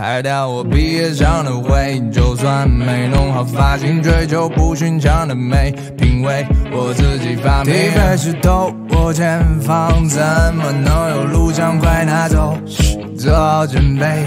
拍掉我毕业上的灰，就算没弄好发型，追求不寻常的美，品味我自己发明。提杯石头，我前方怎么能有路障？快拿走，做好准备。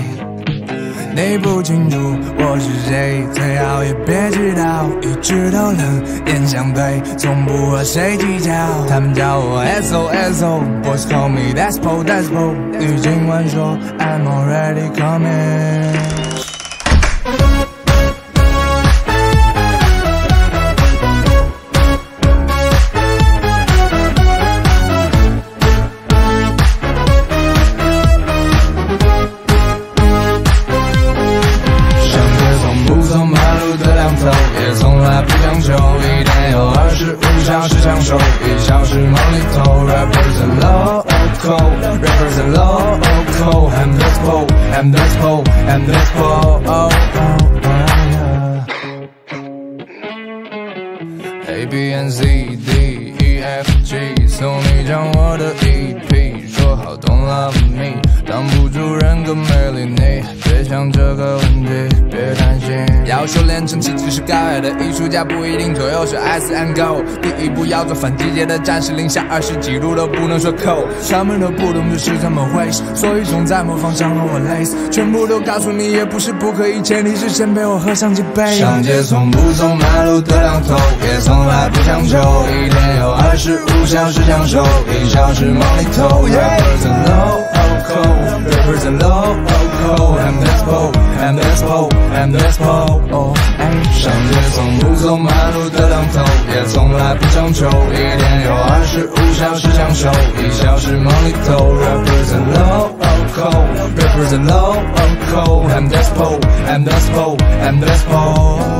你不清楚我是谁，最好也别知道，一直都冷眼相对，从不和谁计较。他们叫我 S O S O，Boys call me Despo Despo。你尽管说，I'm already coming。像是枪手，亦像是梦里头。Rappers and local，Rappers and local，And this pole，And this pole，And this pole。A B N Z D E F G，送你张我的 EP，说好 Don't love me，挡不住人格魅力，你别想这个问题。要修炼成气质是高雅的艺术家，不一定左右是 S and Go。第一步要做反季节的战士，零下二十几度都不能说 cold。他们都不懂这是怎么回事，所以总在模仿想和我类似。全部都告诉你也不是不可以，前提是先陪我喝上几杯。上街从不走马路的两头，也从来不强求。一天有二十五小时享受，一小时忙里偷。I'm this po I'm this po 上街从不走马路的浪头，也从来不强求。一天有二十五小时享受，一小时忙里偷。Rappers and low rappers and low I'm this po